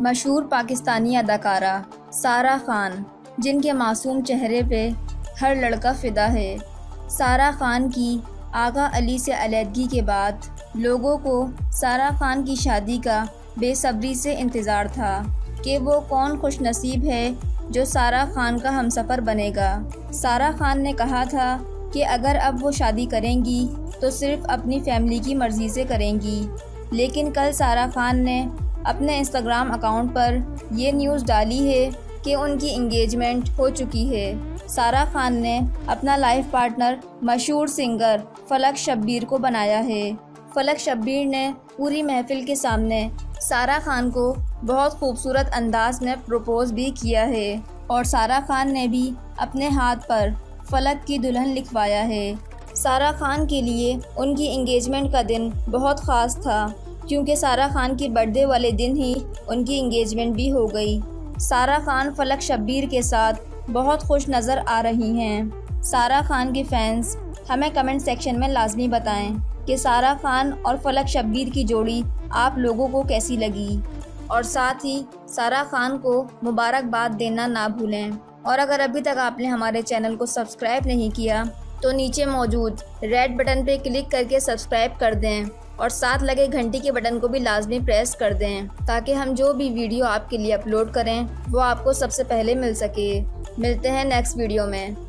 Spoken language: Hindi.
मशहूर पाकिस्तानी अदाकारा सारा खान, जिनके मासूम चेहरे पे हर लड़का फ़िदा है। सारा खान की आगा अली से अलहदगी के बाद लोगों को सारा खान की शादी का बेसब्री से इंतज़ार था कि वो कौन खुश नसीब है जो सारा खान का हमसफ़र बनेगा। सारा खान ने कहा था कि अगर अब वो शादी करेंगी तो सिर्फ़ अपनी फैमिली की मर्ज़ी से करेंगी। लेकिन कल सारा खान ने अपने इंस्टाग्राम अकाउंट पर ये न्यूज़ डाली है कि उनकी इंगेजमेंट हो चुकी है। सारा खान ने अपना लाइफ पार्टनर मशहूर सिंगर फलक शब्बीर को बनाया है। फलक शब्बीर ने पूरी महफिल के सामने सारा खान को बहुत खूबसूरत अंदाज में प्रपोज भी किया है। और सारा खान ने भी अपने हाथ पर फलक की दुल्हन लिखवाया है। सारा खान के लिए उनकी इंगेजमेंट का दिन बहुत ख़ास था। क्योंकि सारा खान की बर्थडे वाले दिन ही उनकी इंगेजमेंट भी हो गई। सारा खान फलक शब्बीर के साथ बहुत खुश नज़र आ रही हैं। सारा खान के फैंस हमें कमेंट सेक्शन में लाजमी बताएँ कि सारा खान और फलक शब्बीर की जोड़ी आप लोगों को कैसी लगी। और साथ ही सारा खान को मुबारकबाद देना ना भूलें। और अगर अभी तक आपने हमारे चैनल को सब्सक्राइब नहीं किया तो नीचे मौजूद रेड बटन पर क्लिक करके सब्सक्राइब कर दें। और साथ लगे घंटी के बटन को भी लाजमी प्रेस कर दें, ताकि हम जो भी वीडियो आपके लिए अपलोड करें, वो आपको सबसे पहले मिल सके। मिलते हैं नेक्स्ट वीडियो में।